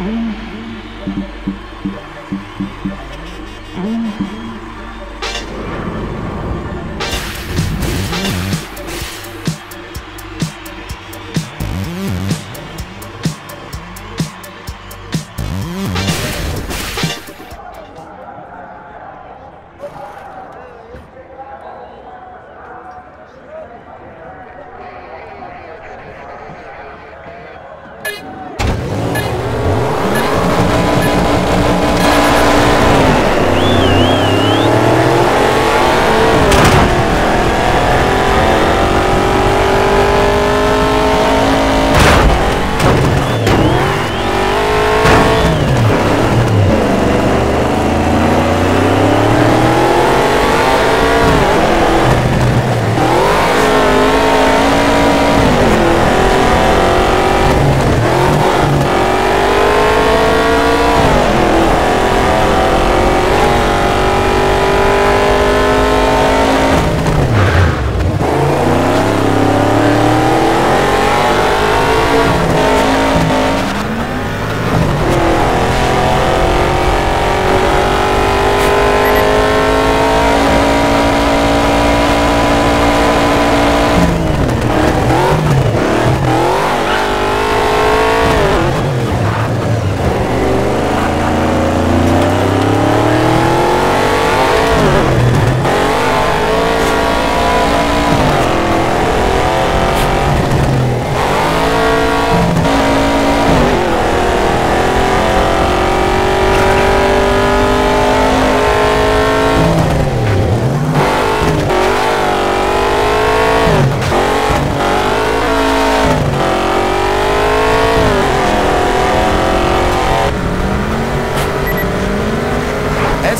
Thank you.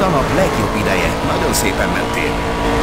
Ez a nap legjobb ideje. Nagyon szépen mentél.